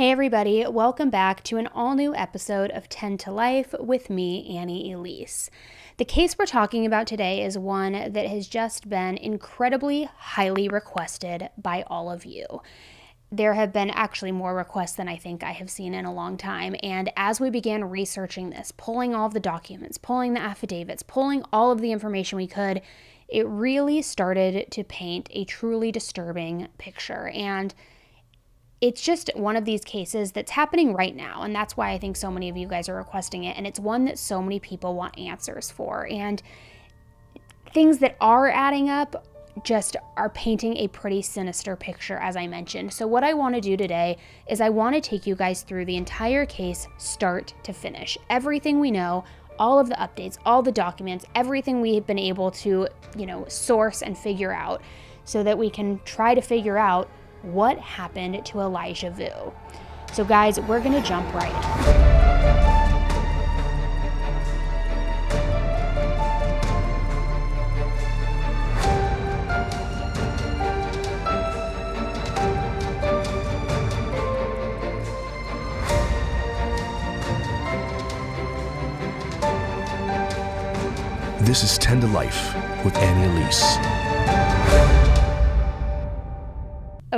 Hey, everybody, welcome back to an all new episode of 10 to Life with me, Annie Elise. The case we're talking about today is one that has just been incredibly highly requested by all of you. There have been actually more requests than I think I have seen in a long time. And as we began researching this, pulling all of the documents, pulling the affidavits, pulling all of the information we could, it really started to paint a truly disturbing picture. And it's just one of these cases that's happening right now. And that's why I think so many of you guys are requesting it. And it's one that so many people want answers for. And things that are adding up just are painting a pretty sinister picture, as I mentioned. So, what I want to do today is I want to take you guys through the entire case, start to finish. Everything we know, all of the updates, all the documents, everything we've been able to, you know, source and figure out so that we can try to figure out what happened to Elijah Vue. So, guys, we're going to jump right in. This is 10 to Life with Annie Elise.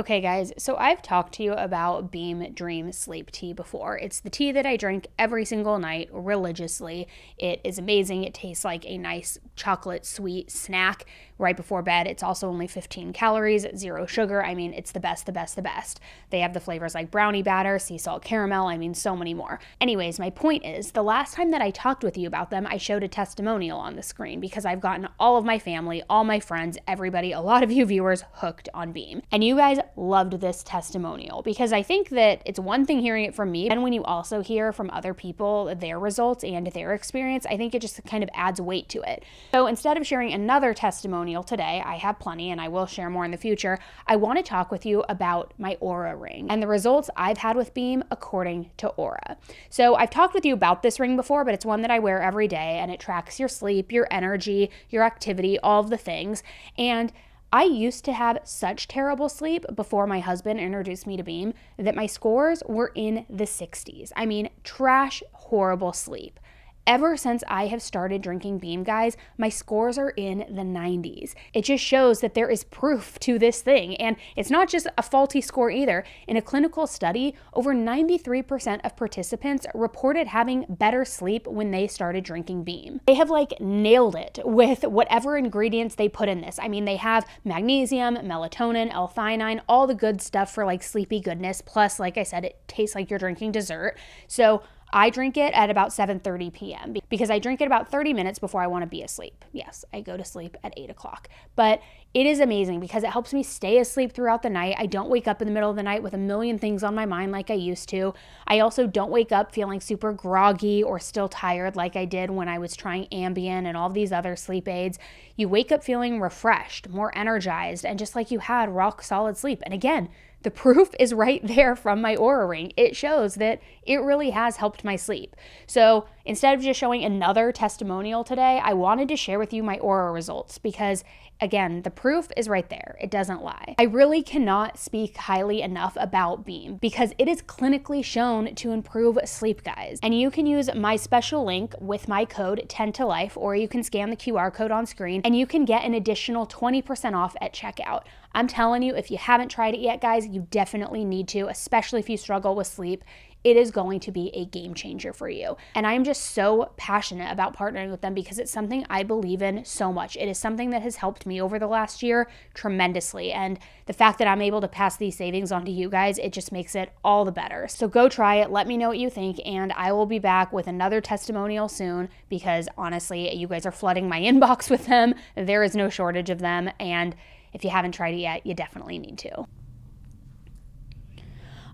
Okay, guys, so I've talked to you about Beam Dream Sleep Tea before. It's the tea that I drink every single night religiously. It is amazing. It tastes like a nice chocolate sweet snack right before bed. It's also only 15 calories, zero sugar. I mean, it's the best, the best, the best. They have the flavors like brownie batter, sea salt caramel, I mean, so many more. Anyways, my point is the last time that I talked with you about them, I showed a testimonial on the screen because I've gotten all of my family, all my friends, everybody, a lot of you viewers hooked on Beam. And you guys loved this testimonial because I think that it's one thing hearing it from me, and when you also hear from other people their results and their experience, I think it just kind of adds weight to it. So instead of sharing another testimonial today, I have plenty and I will share more in the future. I want to talk with you about my Oura ring and the results I've had with Beam according to Oura. So I've talked with you about this ring before, but it's one that I wear every day and it tracks your sleep, your energy, your activity, all of the things. And I used to have such terrible sleep before my husband introduced me to Beam that my scores were in the 60s. I mean, trash, horrible sleep. Ever since I have started drinking Beam, guys, my scores are in the 90s. It just shows that there is proof to this thing. And it's not just a faulty score either. In a clinical study, over 93% of participants reported having better sleep when they started drinking Beam. They have like nailed it with whatever ingredients they put in this. I mean, they have magnesium, melatonin, L-theanine, all the good stuff for like sleepy goodness. Plus, like I said, it tastes like you're drinking dessert. So I drink it at about 7:30 p.m. because I drink it about 30 minutes before I want to be asleep. Yes, I go to sleep at 8 o'clock, but it is amazing because it helps me stay asleep throughout the night. I don't wake up in the middle of the night with a million things on my mind like I used to. I also don't wake up feeling super groggy or still tired like I did when I was trying Ambien and all these other sleep aids. You wake up feeling refreshed, more energized, and just like you had rock solid sleep. And again, the proof is right there from my Oura ring. It shows that it really has helped my sleep. So instead of just showing another testimonial today, I wanted to share with you my Oura results because Again, the proof is right there. It doesn't lie. I really cannot speak highly enough about Beam because it is clinically shown to improve sleep, guys. And you can use my special link with my code 10 to life, or you can scan the QR code on screen and you can get an additional 20% off at checkout. I'm telling you, if you haven't tried it yet, guys, you definitely need to, especially if you struggle with sleep it is going to be a game changer for you. And I am just so passionate about partnering with them because it's something I believe in so much. It is something that has helped me over the last year tremendously. And the fact that I'm able to pass these savings on to you guys, it just makes it all the better. So go try it. Let me know what you think. And I will be back with another testimonial soon because honestly, you guys are flooding my inbox with them. There is no shortage of them. And if you haven't tried it yet, you definitely need to.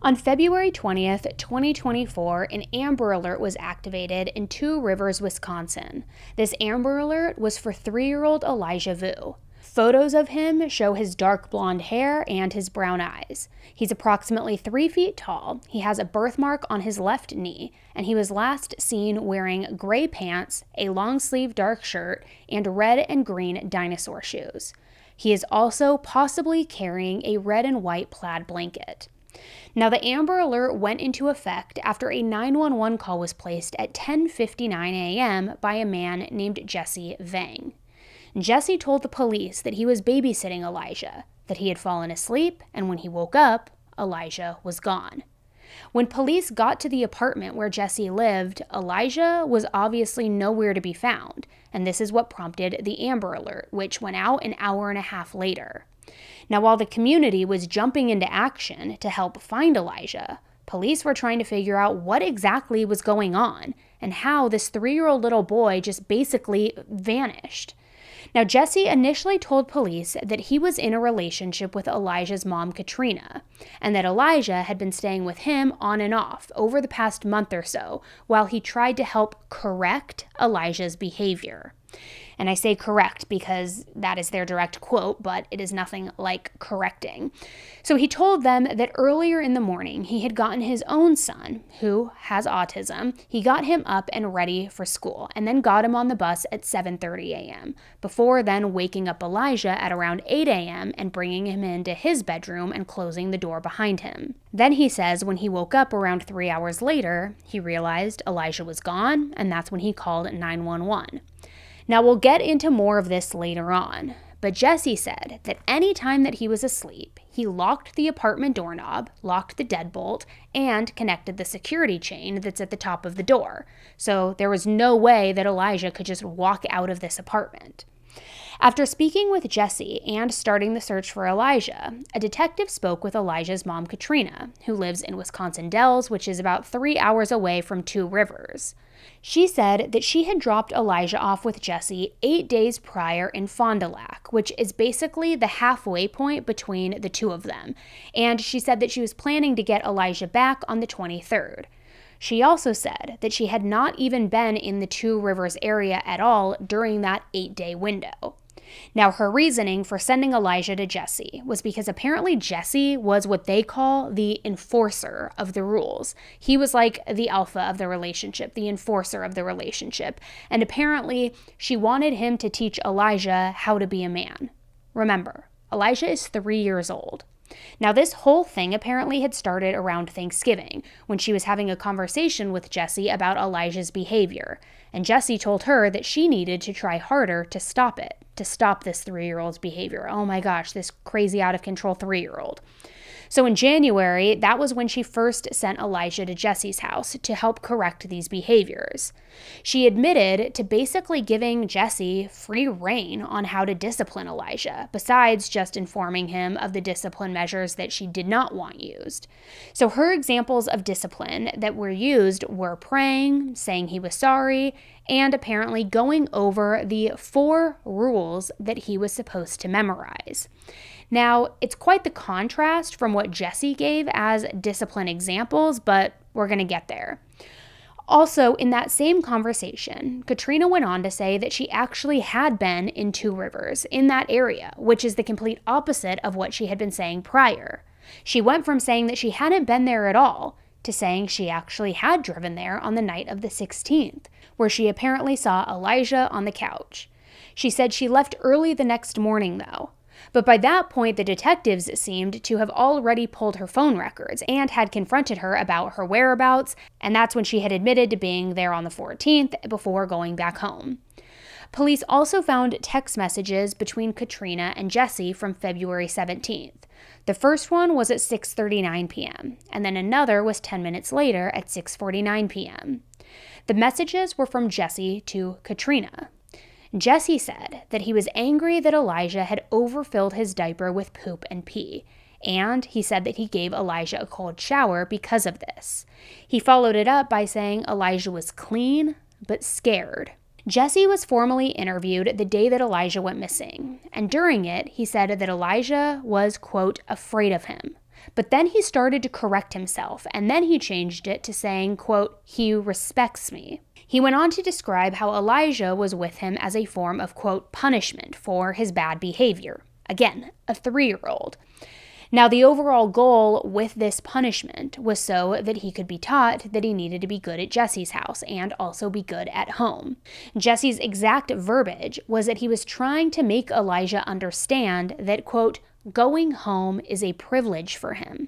On February 20th, 2024, an Amber Alert was activated in Two Rivers, Wisconsin. This Amber Alert was for three year old Elijah Vue. Photos of him show his dark blonde hair and his brown eyes. He's approximately three feet tall. He has a birthmark on his left knee, and he was last seen wearing gray pants, a long sleeve dark shirt, and red and green dinosaur shoes. He is also possibly carrying a red and white plaid blanket. Now the Amber Alert went into effect after a 911 call was placed at 10:59 a.m. by a man named Jesse Vang. Jesse told the police that he was babysitting Elijah, that he had fallen asleep, and when he woke up, Elijah was gone. When police got to the apartment where Jesse lived, Elijah was obviously nowhere to be found, and this is what prompted the Amber Alert, which went out an hour and a half later. Now, while the community was jumping into action to help find Elijah, police were trying to figure out what exactly was going on and how this three year old little boy just basically vanished. Now, Jesse initially told police that he was in a relationship with Elijah's mom, Katrina, and that Elijah had been staying with him on and off over the past month or so while he tried to help correct Elijah's behavior. And I say correct because that is their direct quote, but it is nothing like correcting. So he told them that earlier in the morning he had gotten his own son, who has autism, he got him up and ready for school and then got him on the bus at 7:30 a.m. before then waking up Elijah at around 8 a.m. and bringing him into his bedroom and closing the door behind him. Then he says when he woke up around 3 hours later, he realized Elijah was gone and that's when he called 911. Now, we'll get into more of this later on, but Jesse said that any time that he was asleep, he locked the apartment doorknob, locked the deadbolt, and connected the security chain that's at the top of the door. So there was no way that Elijah could just walk out of this apartment. After speaking with Jesse and starting the search for Elijah, a detective spoke with Elijah's mom, Katrina, who lives in Wisconsin Dells, which is about three hours away from Two Rivers. She said that she had dropped Elijah off with Jesse eight days prior in Fond du Lac, which is basically the halfway point between the two of them, and she said that she was planning to get Elijah back on the 23rd. She also said that she had not even been in the Two Rivers area at all during that eight day window. Now, her reasoning for sending Elijah to Jesse was because apparently Jesse was what they call the enforcer of the rules. He was like the alpha of the relationship, the enforcer of the relationship. And apparently, she wanted him to teach Elijah how to be a man. Remember, Elijah is three years old. Now, this whole thing apparently had started around Thanksgiving when she was having a conversation with Jesse about Elijah's behavior, and Jesse told her that she needed to try harder to stop it, to stop this three year old's behavior. Oh my gosh, this crazy out of control three year old. So in January, that was when she first sent Elijah to Jesse's house to help correct these behaviors. She admitted to basically giving Jesse free reign on how to discipline Elijah, besides just informing him of the discipline measures that she did not want used. So her examples of discipline that were used were praying, saying he was sorry, and apparently going over the four rules that he was supposed to memorize. Now, it's quite the contrast from what Jesse gave as discipline examples, but we're going to get there. Also, in that same conversation, Katrina went on to say that she actually had been in Two Rivers in that area, which is the complete opposite of what she had been saying prior. She went from saying that she hadn't been there at all to saying she actually had driven there on the night of the 16th, where she apparently saw Elijah on the couch. She said she left early the next morning, though, but by that point, the detectives seemed to have already pulled her phone records and had confronted her about her whereabouts, and that's when she had admitted to being there on the 14th before going back home. Police also found text messages between Katrina and Jesse from February 17th. The first one was at 6:39 p.m., and then another was 10 minutes later at 6:49 p.m. The messages were from Jesse to Katrina. Jesse said that he was angry that Elijah had overfilled his diaper with poop and pee, and he said that he gave Elijah a cold shower because of this. He followed it up by saying Elijah was clean but scared. Jesse was formally interviewed the day that Elijah went missing, and during it, he said that Elijah was, quote, afraid of him. But then he started to correct himself, and then he changed it to saying, quote, he respects me. He went on to describe how Elijah was with him as a form of, quote, punishment for his bad behavior. Again, a three year old. Now, the overall goal with this punishment was so that he could be taught that he needed to be good at Jesse's house and also be good at home. Jesse's exact verbiage was that he was trying to make Elijah understand that, quote, going home is a privilege for him.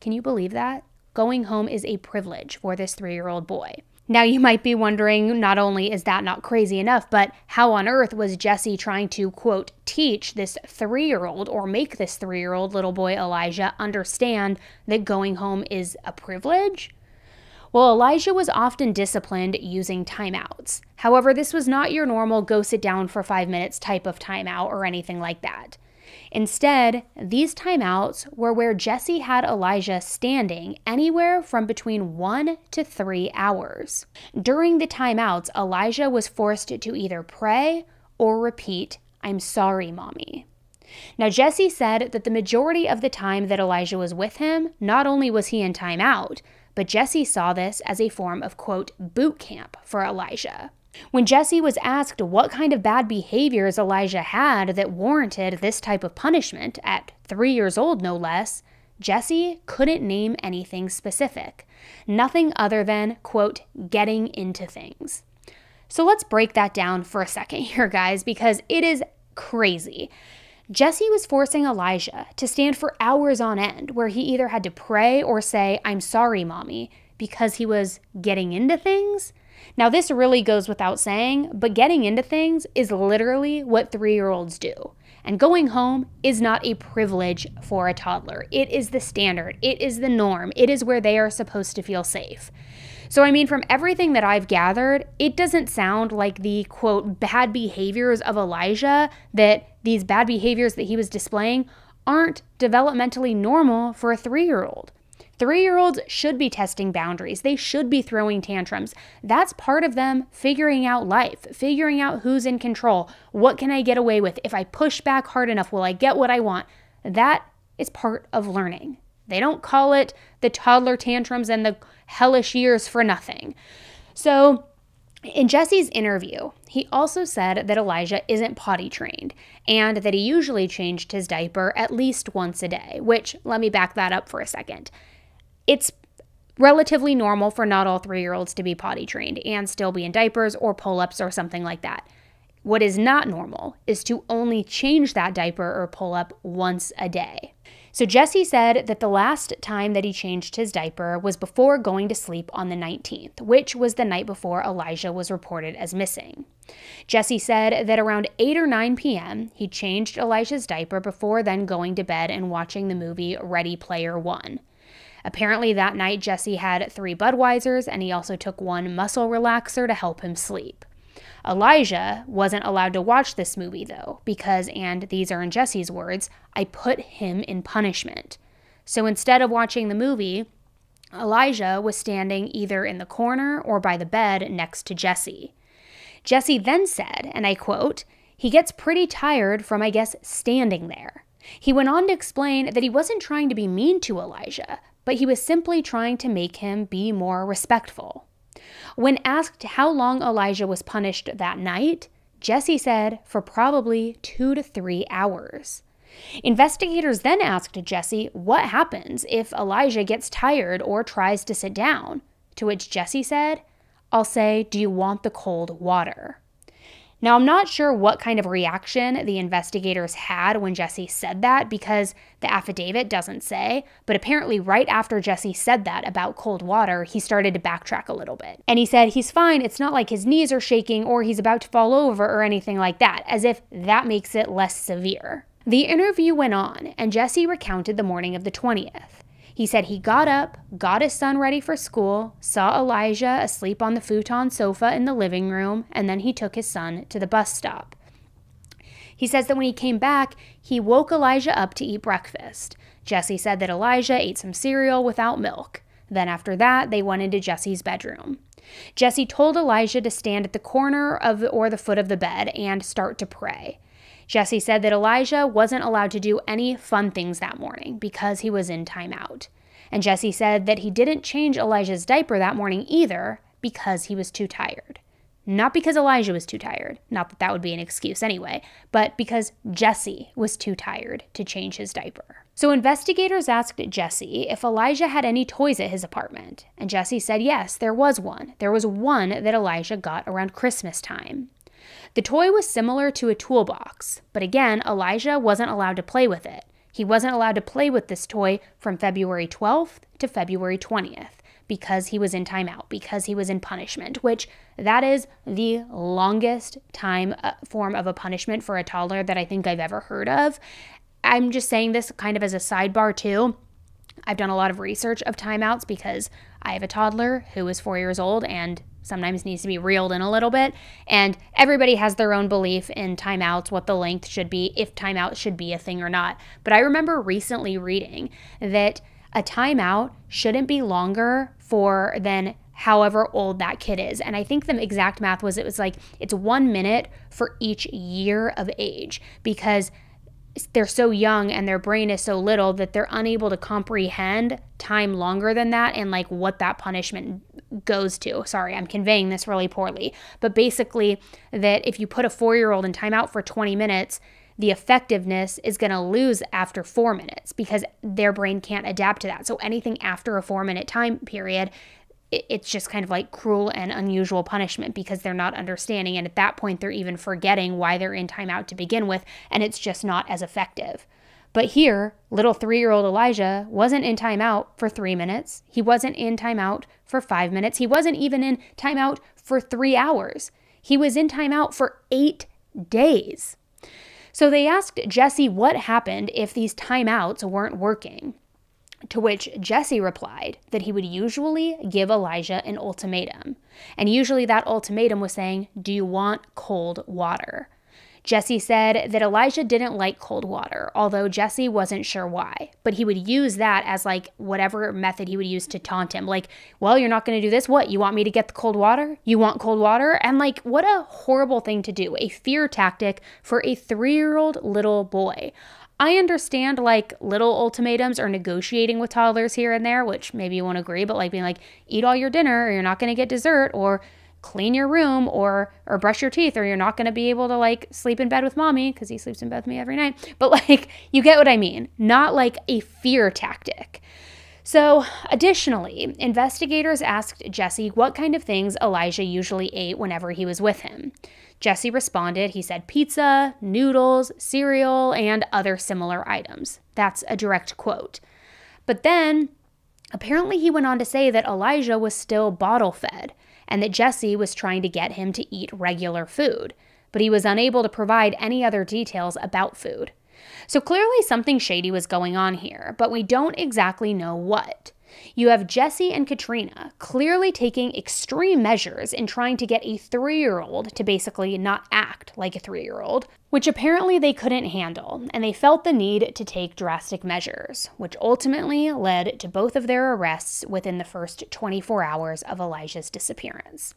Can you believe that? Going home is a privilege for this three year old boy. Now, you might be wondering not only is that not crazy enough, but how on earth was Jesse trying to, quote, teach this three year old or make this three year old little boy Elijah understand that going home is a privilege? Well, Elijah was often disciplined using timeouts. However, this was not your normal go sit down for five minutes type of timeout or anything like that. Instead, these timeouts were where Jesse had Elijah standing anywhere from between one to three hours. During the timeouts, Elijah was forced to either pray or repeat, I'm sorry, mommy. Now, Jesse said that the majority of the time that Elijah was with him, not only was he in timeout, but Jesse saw this as a form of, quote, boot camp for Elijah. When Jesse was asked what kind of bad behaviors Elijah had that warranted this type of punishment, at three years old no less, Jesse couldn't name anything specific. Nothing other than, quote, getting into things. So let's break that down for a second here, guys, because it is crazy. Jesse was forcing Elijah to stand for hours on end where he either had to pray or say, I'm sorry, mommy, because he was getting into things now, this really goes without saying, but getting into things is literally what three year olds do. And going home is not a privilege for a toddler. It is the standard, it is the norm, it is where they are supposed to feel safe. So, I mean, from everything that I've gathered, it doesn't sound like the quote bad behaviors of Elijah, that these bad behaviors that he was displaying aren't developmentally normal for a three year old. Three year olds should be testing boundaries. They should be throwing tantrums. That's part of them figuring out life, figuring out who's in control. What can I get away with? If I push back hard enough, will I get what I want? That is part of learning. They don't call it the toddler tantrums and the hellish years for nothing. So, in Jesse's interview, he also said that Elijah isn't potty trained and that he usually changed his diaper at least once a day, which let me back that up for a second it's relatively normal for not all three year olds to be potty trained and still be in diapers or pull ups or something like that. What is not normal is to only change that diaper or pull up once a day. So Jesse said that the last time that he changed his diaper was before going to sleep on the 19th, which was the night before Elijah was reported as missing. Jesse said that around 8 or 9 p.m., he changed Elijah's diaper before then going to bed and watching the movie Ready Player One. Apparently, that night, Jesse had three Budweisers and he also took one muscle relaxer to help him sleep. Elijah wasn't allowed to watch this movie, though, because, and these are in Jesse's words, I put him in punishment. So instead of watching the movie, Elijah was standing either in the corner or by the bed next to Jesse. Jesse then said, and I quote, he gets pretty tired from, I guess, standing there. He went on to explain that he wasn't trying to be mean to Elijah, but he was simply trying to make him be more respectful. When asked how long Elijah was punished that night, Jesse said for probably two to three hours. Investigators then asked Jesse what happens if Elijah gets tired or tries to sit down, to which Jesse said, I'll say, Do you want the cold water? Now, I'm not sure what kind of reaction the investigators had when Jesse said that because the affidavit doesn't say, but apparently, right after Jesse said that about cold water, he started to backtrack a little bit. And he said he's fine, it's not like his knees are shaking or he's about to fall over or anything like that, as if that makes it less severe. The interview went on, and Jesse recounted the morning of the 20th. He said he got up, got his son ready for school, saw Elijah asleep on the futon sofa in the living room, and then he took his son to the bus stop. He says that when he came back, he woke Elijah up to eat breakfast. Jesse said that Elijah ate some cereal without milk. Then, after that, they went into Jesse's bedroom. Jesse told Elijah to stand at the corner of or the foot of the bed and start to pray. Jesse said that Elijah wasn't allowed to do any fun things that morning because he was in timeout. And Jesse said that he didn't change Elijah's diaper that morning either because he was too tired. Not because Elijah was too tired, not that that would be an excuse anyway, but because Jesse was too tired to change his diaper. So investigators asked Jesse if Elijah had any toys at his apartment, and Jesse said yes, there was one. There was one that Elijah got around Christmas time. The toy was similar to a toolbox, but again, Elijah wasn't allowed to play with it. He wasn't allowed to play with this toy from February 12th to February 20th because he was in timeout, because he was in punishment, which that is the longest time uh, form of a punishment for a toddler that I think I've ever heard of. I'm just saying this kind of as a sidebar too. I've done a lot of research of timeouts because I have a toddler who is four years old and sometimes needs to be reeled in a little bit. And everybody has their own belief in timeouts, what the length should be, if timeout should be a thing or not. But I remember recently reading that a timeout shouldn't be longer for than however old that kid is. And I think the exact math was it was like it's one minute for each year of age because they're so young and their brain is so little that they're unable to comprehend time longer than that and like what that punishment goes to. Sorry, I'm conveying this really poorly. But basically, that if you put a four year old in timeout for 20 minutes, the effectiveness is going to lose after four minutes because their brain can't adapt to that. So anything after a four minute time period, it's just kind of like cruel and unusual punishment because they're not understanding. And at that point, they're even forgetting why they're in timeout to begin with, and it's just not as effective. But here, little three year old Elijah wasn't in timeout for three minutes. He wasn't in timeout for five minutes. He wasn't even in timeout for three hours. He was in timeout for eight days. So they asked Jesse what happened if these timeouts weren't working. To which Jesse replied that he would usually give Elijah an ultimatum. And usually that ultimatum was saying, Do you want cold water? Jesse said that Elijah didn't like cold water, although Jesse wasn't sure why. But he would use that as like whatever method he would use to taunt him. Like, well, you're not going to do this. What? You want me to get the cold water? You want cold water? And like, what a horrible thing to do. A fear tactic for a three year old little boy. I understand like little ultimatums or negotiating with toddlers here and there, which maybe you won't agree, but like being like, eat all your dinner or you're not going to get dessert or clean your room or or brush your teeth or you're not going to be able to like sleep in bed with mommy because he sleeps in bed with me every night. But like you get what i mean. Not like a fear tactic. So additionally investigators asked jesse what kind of things elijah usually ate whenever he was with him jesse responded he said pizza noodles cereal and other similar items that's a direct quote but then apparently he went on to say that elijah was still bottle fed and that Jesse was trying to get him to eat regular food, but he was unable to provide any other details about food. So clearly something shady was going on here, but we don't exactly know what. You have Jesse and Katrina clearly taking extreme measures in trying to get a three year old to basically not act like a three year old, which apparently they couldn't handle, and they felt the need to take drastic measures, which ultimately led to both of their arrests within the first 24 hours of Elijah's disappearance.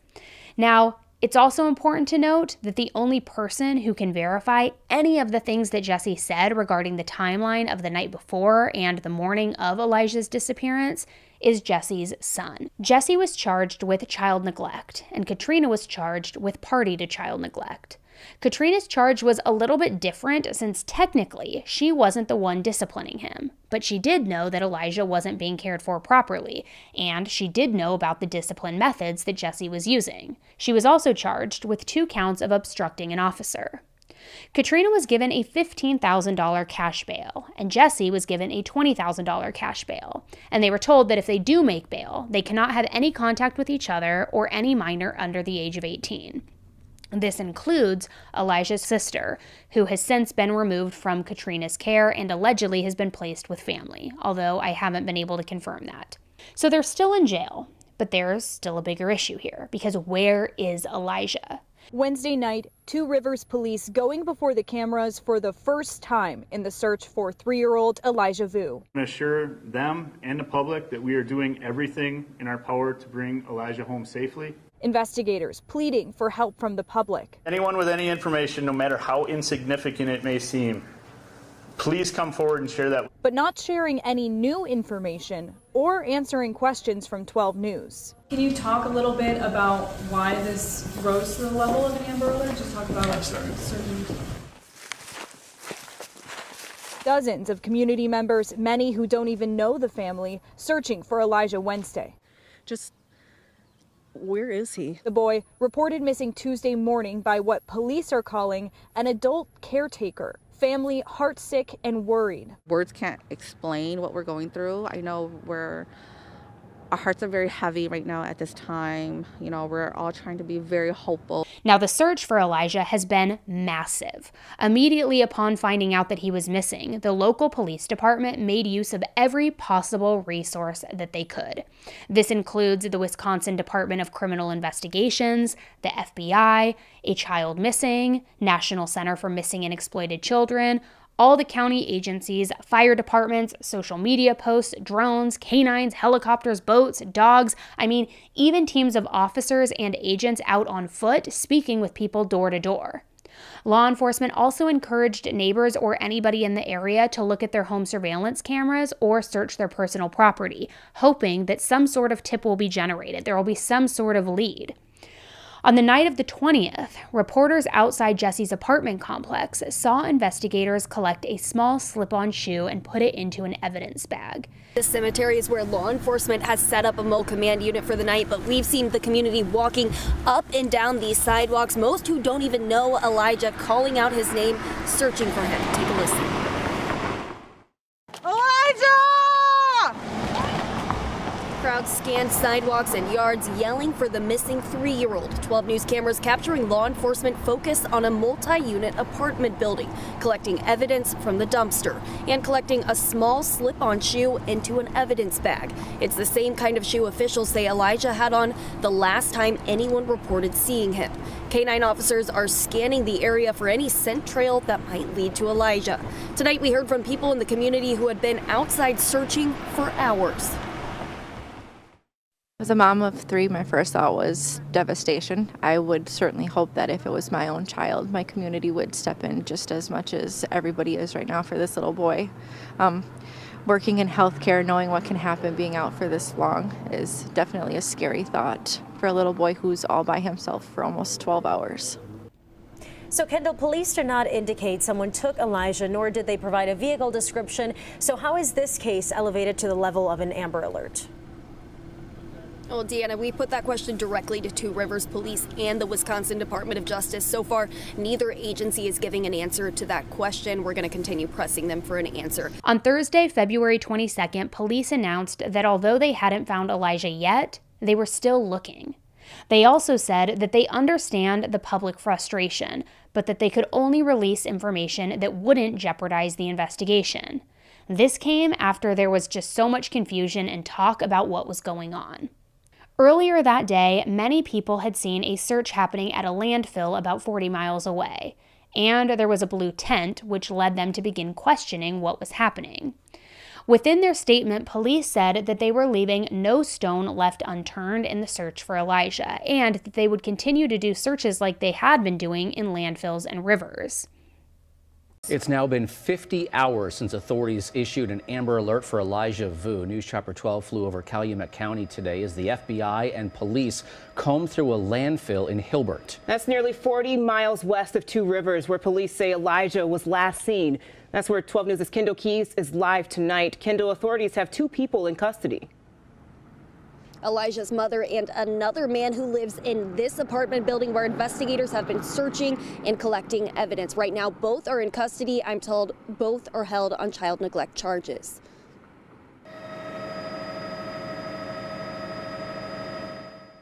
Now, it's also important to note that the only person who can verify any of the things that Jesse said regarding the timeline of the night before and the morning of Elijah's disappearance is Jesse's son. Jesse was charged with child neglect, and Katrina was charged with party to child neglect. Katrina's charge was a little bit different since technically she wasn't the one disciplining him, but she did know that Elijah wasn't being cared for properly, and she did know about the discipline methods that Jesse was using. She was also charged with two counts of obstructing an officer. Katrina was given a $15,000 cash bail, and Jesse was given a $20,000 cash bail. And they were told that if they do make bail, they cannot have any contact with each other or any minor under the age of 18. This includes Elijah's sister, who has since been removed from Katrina's care and allegedly has been placed with family, although I haven't been able to confirm that. So they're still in jail, but there's still a bigger issue here because where is Elijah? Wednesday night, Two Rivers police going before the cameras for the first time in the search for three year old Elijah Vue. I assure them and the public that we are doing everything in our power to bring Elijah home safely. Investigators pleading for help from the public. Anyone with any information, no matter how insignificant it may seem, please come forward and share that. But not sharing any new information or answering questions from 12 News. Can you talk a little bit about why this rose to the level of an Amber Alert? Just talk about certain. Dozens of community members, many who don't even know the family, searching for Elijah Wednesday. Just where is he? The boy reported missing Tuesday morning by what police are calling an adult caretaker family heartsick and worried. Words can't explain what we're going through. I know we're our hearts are very heavy right now at this time. You know, we're all trying to be very hopeful. Now, the search for Elijah has been massive. Immediately upon finding out that he was missing, the local police department made use of every possible resource that they could. This includes the Wisconsin Department of Criminal Investigations, the FBI, a child missing, National Center for Missing and Exploited Children, all the county agencies, fire departments, social media posts, drones, canines, helicopters, boats, dogs. I mean, even teams of officers and agents out on foot speaking with people door to door. Law enforcement also encouraged neighbors or anybody in the area to look at their home surveillance cameras or search their personal property, hoping that some sort of tip will be generated. There will be some sort of lead. On the night of the 20th, reporters outside Jesse's apartment complex saw investigators collect a small slip on shoe and put it into an evidence bag. The cemetery is where law enforcement has set up a mole command unit for the night, but we've seen the community walking up and down these sidewalks, most who don't even know Elijah, calling out his name, searching for him. Take a listen. Scanned sidewalks and yards yelling for the missing three year old. 12 News cameras capturing law enforcement focused on a multi unit apartment building, collecting evidence from the dumpster and collecting a small slip on shoe into an evidence bag. It's the same kind of shoe officials say Elijah had on the last time anyone reported seeing him. Canine officers are scanning the area for any scent trail that might lead to Elijah. Tonight, we heard from people in the community who had been outside searching for hours. As a mom of three, my first thought was devastation. I would certainly hope that if it was my own child, my community would step in just as much as everybody is right now for this little boy. Um, working in healthcare, knowing what can happen being out for this long is definitely a scary thought for a little boy who's all by himself for almost 12 hours. So, Kendall, police did not indicate someone took Elijah, nor did they provide a vehicle description. So, how is this case elevated to the level of an Amber Alert? Well, Deanna, we put that question directly to Two Rivers Police and the Wisconsin Department of Justice. So far, neither agency is giving an answer to that question. We're going to continue pressing them for an answer. On Thursday, February 22nd, police announced that although they hadn't found Elijah yet, they were still looking. They also said that they understand the public frustration, but that they could only release information that wouldn't jeopardize the investigation. This came after there was just so much confusion and talk about what was going on. Earlier that day, many people had seen a search happening at a landfill about 40 miles away, and there was a blue tent, which led them to begin questioning what was happening. Within their statement, police said that they were leaving no stone left unturned in the search for Elijah, and that they would continue to do searches like they had been doing in landfills and rivers. It's now been 50 hours since authorities issued an Amber Alert for Elijah Vue. News Chopper 12 flew over Calumet County today as the FBI and police combed through a landfill in Hilbert. That's nearly 40 miles west of Two Rivers, where police say Elijah was last seen. That's where 12 News' Kendall Keys is live tonight. Kendall, authorities have two people in custody. Elijah's mother and another man who lives in this apartment building where investigators have been searching and collecting evidence. Right now, both are in custody. I'm told both are held on child neglect charges.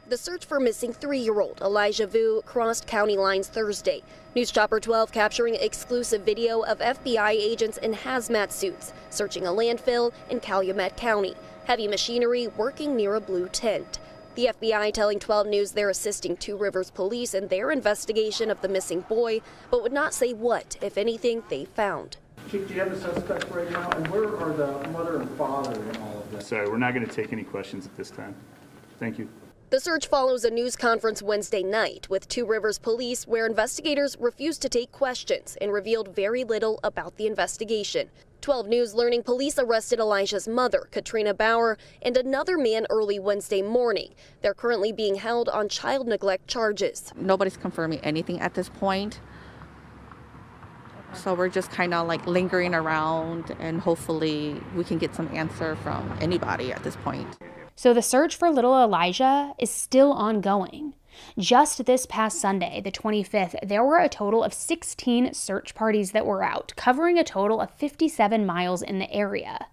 The search for missing three-year-old Elijah Vue crossed county lines Thursday. News Chopper 12 capturing exclusive video of FBI agents in hazmat suits searching a landfill in Calumet County. Heavy machinery working near a blue tent. The FBI telling 12 News they're assisting Two Rivers police in their investigation of the missing boy, but would not say what, if anything, they found. Chief, do you have the suspect right now? And where are the mother and father in all of this? Sorry, we're not going to take any questions at this time. Thank you. The search follows a news conference Wednesday night with Two Rivers Police where investigators refused to take questions and revealed very little about the investigation. 12 News learning police arrested Elijah's mother, Katrina Baur, and another man early Wednesday morning. They're currently being held on child neglect charges. Nobody's confirming anything at this point. So we're just kind of like lingering around and hopefully we can get some answer from anybody at this point. So the search for little Elijah is still ongoing. Just this past Sunday, the 25th, there were a total of 16 search parties that were out, covering a total of 57 miles in the area.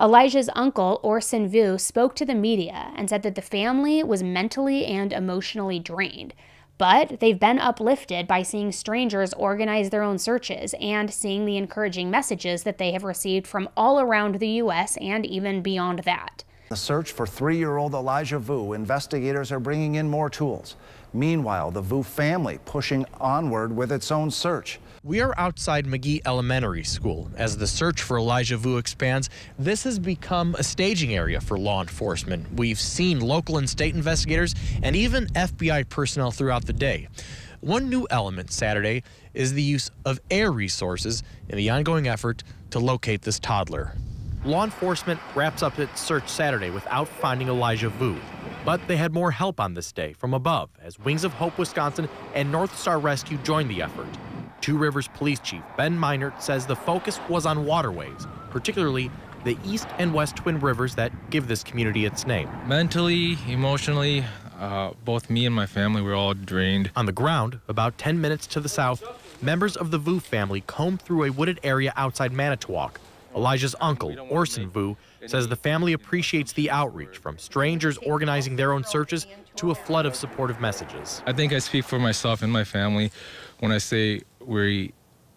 Elijah's uncle, Orson Vue, spoke to the media and said that the family was mentally and emotionally drained. But they've been uplifted by seeing strangers organize their own searches and seeing the encouraging messages that they have received from all around the U.S. and even beyond that. The search for three year old Elijah Vue, investigators are bringing in more tools. Meanwhile, the Vue family pushing onward with its own search. We are outside Magee Elementary School. As the search for Elijah Vue expands, this has become a staging area for law enforcement. We've seen local and state investigators and even FBI personnel throughout the day. One new element Saturday is the use of air resources in the ongoing effort to locate this toddler. Law enforcement wraps up its search Saturday without finding Elijah Vue. But they had more help on this day from above as Wings of Hope Wisconsin and North Star Rescue joined the effort. Two Rivers Police Chief Ben Meinert says the focus was on waterways, particularly the east and west Twin Rivers that give this community its name. Mentally, emotionally, uh, both me and my family were all drained. On the ground, about 10 minutes to the south, members of the Vue family combed through a wooded area outside Manitowoc. Elijah's uncle, Orson Vue, says the family appreciates the outreach from strangers organizing their own searches to a flood of supportive messages. I think I speak for myself and my family when I say we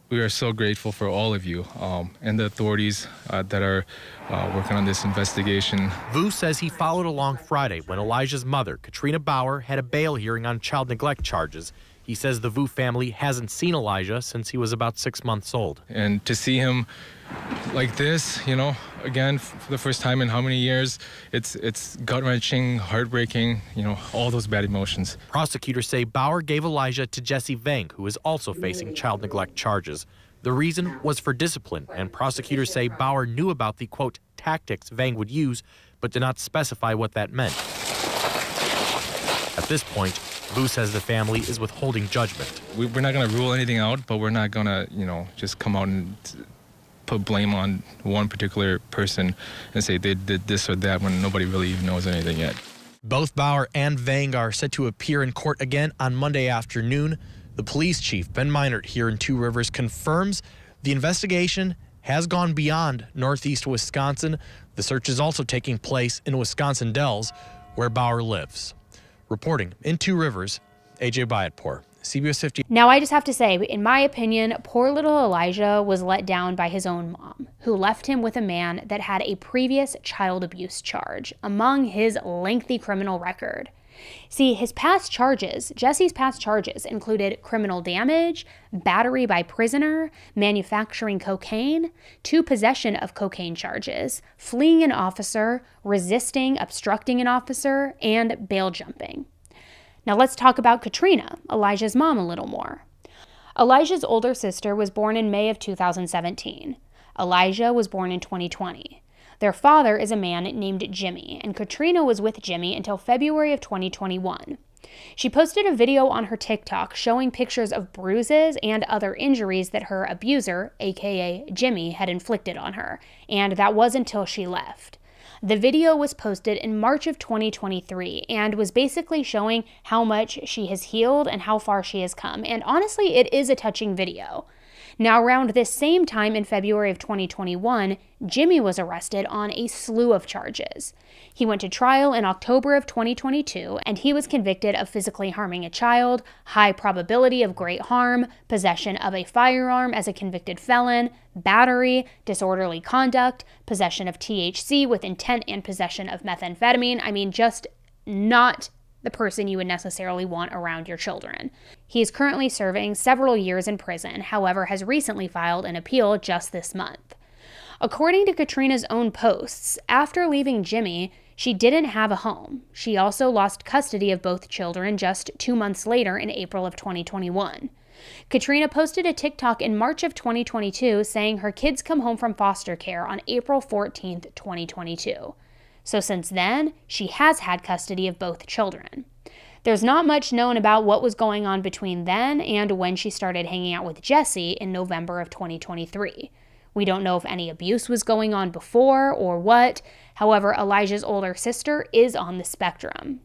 we are so grateful for all of you um, and the authorities uh, that are uh, working on this investigation. Vue says he followed along Friday when Elijah's mother, Katrina Baur, had a bail hearing on child neglect charges. He says the Vue family hasn't seen Elijah since he was about six months old. And to see him like this, you know, again for the first time in how many years, it's it's gut wrenching, heartbreaking, you know, all those bad emotions. Prosecutors say Baur gave Elijah to Jesse Vang, who is also facing child neglect charges. The reason was for discipline, and prosecutors say Baur knew about the quote tactics Vang would use, but did not specify what that meant. At this point, Vue says the family is withholding judgment. We, we're not going to rule anything out, but we're not going to, you know, just come out and put blame on one particular person and say they did this or that when nobody really even knows anything yet. Both Baur and Vang are set to appear in court again on Monday afternoon. The police chief, Ben Meinert, here in Two Rivers, confirms the investigation has gone beyond northeast Wisconsin. The search is also taking place in Wisconsin Dells, where Baur lives. Reporting in Two Rivers, AJ Bayatpour, CBS 50. Now, I just have to say, in my opinion, poor little Elijah was let down by his own mom, who left him with a man that had a previous child abuse charge among his lengthy criminal record. See, his past charges, Jesse's past charges, included criminal damage, battery by prisoner, manufacturing cocaine, two possession of cocaine charges, fleeing an officer, resisting, obstructing an officer, and bail jumping. Now let's talk about Katrina, Elijah's mom, a little more. Elijah's older sister was born in May of 2017. Elijah was born in 2020. Their father is a man named Jimmy, and Katrina was with Jimmy until February of 2021. She posted a video on her TikTok showing pictures of bruises and other injuries that her abuser, aka Jimmy, had inflicted on her, and that was until she left. The video was posted in March of 2023 and was basically showing how much she has healed and how far she has come. And honestly, it is a touching video. Now, around this same time in February of 2021, Jimmy was arrested on a slew of charges. He went to trial in October of 2022 and he was convicted of physically harming a child, high probability of great harm, possession of a firearm as a convicted felon, battery, disorderly conduct, possession of THC with intent and possession of methamphetamine. I mean, just not the person you would necessarily want around your children. He is currently serving several years in prison, however, has recently filed an appeal just this month. According to Katrina's own posts, after leaving Jimmy, she didn't have a home. She also lost custody of both children just two months later in April of 2021. Katrina posted a TikTok in March of 2022 saying her kids come home from foster care on April 14, 2022. So since then, she has had custody of both children. There's not much known about what was going on between then and when she started hanging out with Jesse in November of 2023. We don't know if any abuse was going on before or what. However, Elijah's older sister is on the spectrum.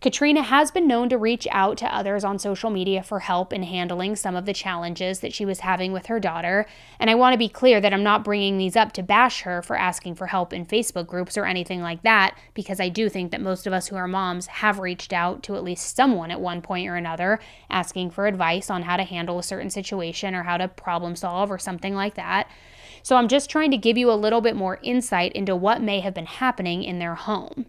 Katrina has been known to reach out to others on social media for help in handling some of the challenges that she was having with her daughter. And I want to be clear that I'm not bringing these up to bash her for asking for help in Facebook groups or anything like that, because I do think that most of us who are moms have reached out to at least someone at one point or another asking for advice on how to handle a certain situation or how to problem solve or something like that. So I'm just trying to give you a little bit more insight into what may have been happening in their home.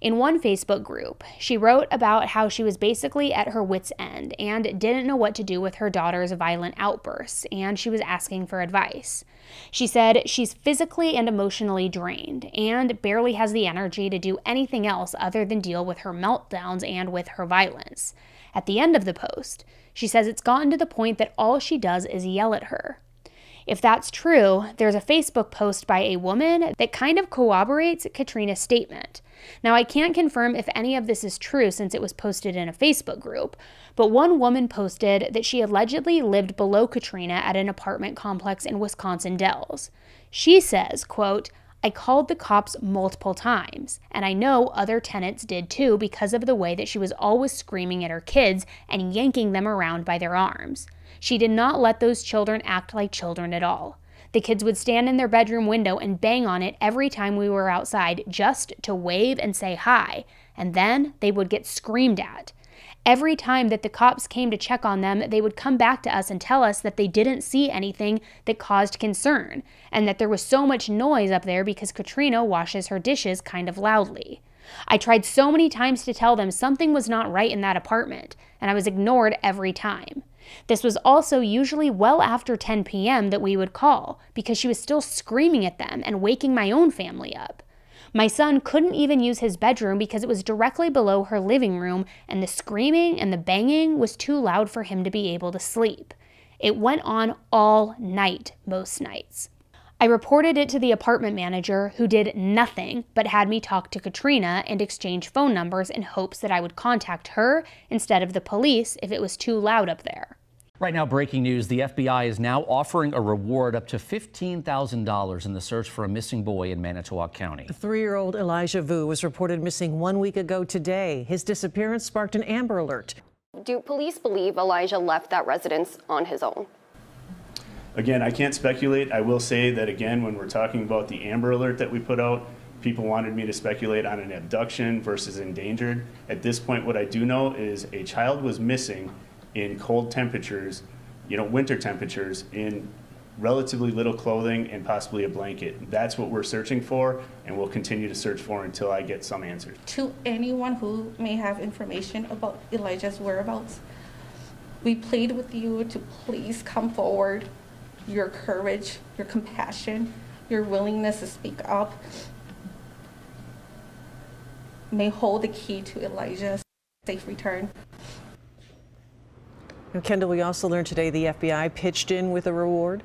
In one Facebook group, she wrote about how she was basically at her wits' end and didn't know what to do with her daughter's violent outbursts, and she was asking for advice. She said she's physically and emotionally drained and barely has the energy to do anything else other than deal with her meltdowns and with her violence. At the end of the post, she says it's gotten to the point that all she does is yell at her. If that's true, there's a Facebook post by a woman that kind of corroborates Katrina's statement. Now, I can't confirm if any of this is true since it was posted in a Facebook group, but one woman posted that she allegedly lived below Katrina at an apartment complex in Wisconsin Dells. She says, quote, I called the cops multiple times, and I know other tenants did too because of the way that she was always screaming at her kids and yanking them around by their arms. She did not let those children act like children at all. The kids would stand in their bedroom window and bang on it every time we were outside just to wave and say hi, and then they would get screamed at. Every time that the cops came to check on them, they would come back to us and tell us that they didn't see anything that caused concern, and that there was so much noise up there because Katrina washes her dishes kind of loudly. I tried so many times to tell them something was not right in that apartment, and I was ignored every time. This was also usually well after 10 p.m. that we would call because she was still screaming at them and waking my own family up. My son couldn't even use his bedroom because it was directly below her living room, and the screaming and the banging was too loud for him to be able to sleep. It went on all night, most nights. I reported it to the apartment manager, who did nothing but had me talk to Katrina and exchange phone numbers in hopes that I would contact her instead of the police if it was too loud up there. Right now, breaking news the FBI is now offering a reward up to $15,000 in the search for a missing boy in Manitowoc County. Three year old Elijah Vue was reported missing one week ago today. His disappearance sparked an Amber Alert. Do police believe Elijah left that residence on his own? Again, I can't speculate. I will say that again, when we're talking about the Amber Alert that we put out, people wanted me to speculate on an abduction versus endangered. At this point, what I do know is a child was missing in cold temperatures, you know, winter temperatures, in relatively little clothing and possibly a blanket. That's what we're searching for, and we'll continue to search for until I get some answers. To anyone who may have information about Elijah's whereabouts, we plead with you to please come forward your courage, your compassion, your willingness to speak up may hold the key to Elijah's safe return. And Kendall, we also learned today the FBI pitched in with a reward.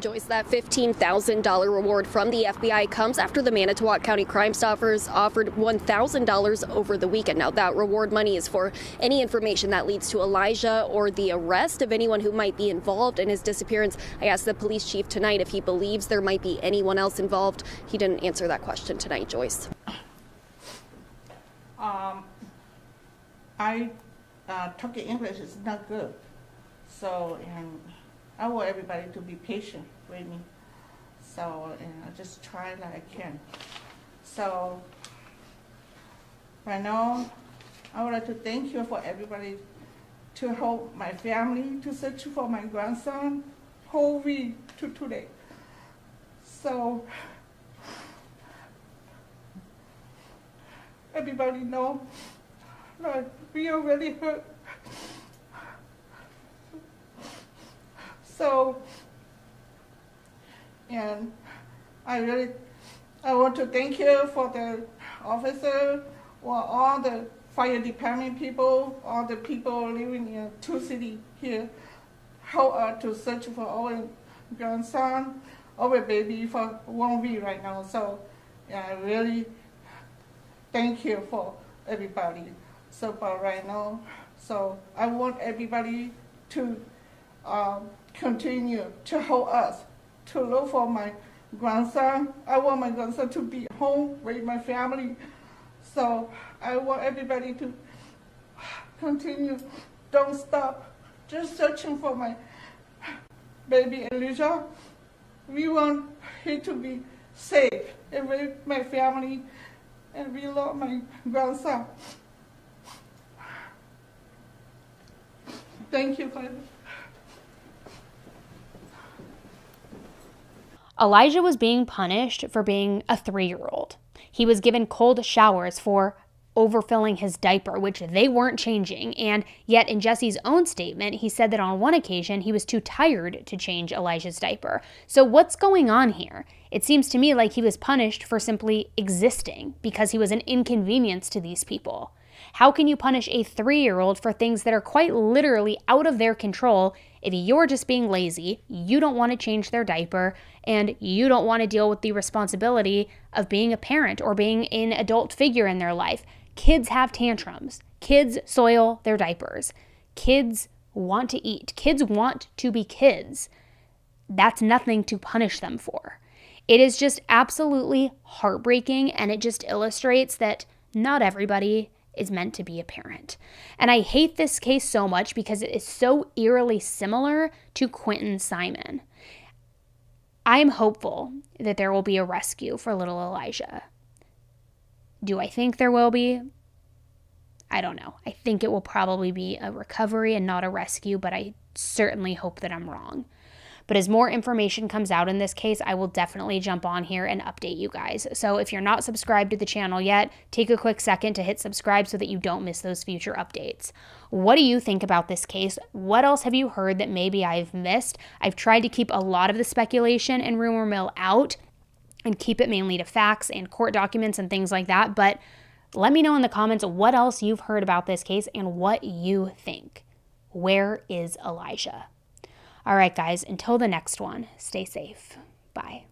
Joyce, that $15,000 reward from the FBI comes after the Manitowoc County Crime Stoppers offered $1,000 over the weekend. Now, that reward money is for any information that leads to Elijah or the arrest of anyone who might be involved in his disappearance. I asked the police chief tonight if he believes there might be anyone else involved. He didn't answer that question tonight, Joyce. Um, I uh, English is not good, so and I want everybody to be patient with me. So, and I just try like I can. So, right now, I would like to thank you for everybody to help my family to search for my grandson whole week to today. So, everybody know that we are really hurt. So, and I really, I want to thank you for the officer, or all the fire department people, all the people living in two city here, help us to search for our grandson, our baby for one week right now. So, yeah, I really thank you for everybody. So, but right now, so I want everybody to um, continue to hold us to look for my grandson. I want my grandson to be home with my family. So I want everybody to continue, don't stop, just searching for my baby Elijah. We want him to be safe and with my family, and we love my grandson. Thank you, Father. Elijah was being punished for being a three year old. He was given cold showers for overfilling his diaper, which they weren't changing. And yet, in Jesse's own statement, he said that on one occasion he was too tired to change Elijah's diaper. So, what's going on here? It seems to me like he was punished for simply existing because he was an inconvenience to these people. How can you punish a three year old for things that are quite literally out of their control if you're just being lazy, you don't want to change their diaper, and you don't want to deal with the responsibility of being a parent or being an adult figure in their life? Kids have tantrums, kids soil their diapers, kids want to eat, kids want to be kids. That's nothing to punish them for. It is just absolutely heartbreaking, and it just illustrates that not everybody is meant to be a parent. And I hate this case so much because it is so eerily similar to Quinton Simon. I am hopeful that there will be a rescue for little Elijah. Do I think there will be? I don't know. I think it will probably be a recovery and not a rescue, but I certainly hope that I'm wrong. But as more information comes out in this case, I will definitely jump on here and update you guys. So if you're not subscribed to the channel yet, take a quick second to hit subscribe so that you don't miss those future updates. What do you think about this case? What else have you heard that maybe I've missed? I've tried to keep a lot of the speculation and rumor mill out and keep it mainly to facts and court documents and things like that. But let me know in the comments what else you've heard about this case and what you think. Where is Elijah? All right, guys, until the next one, stay safe. Bye.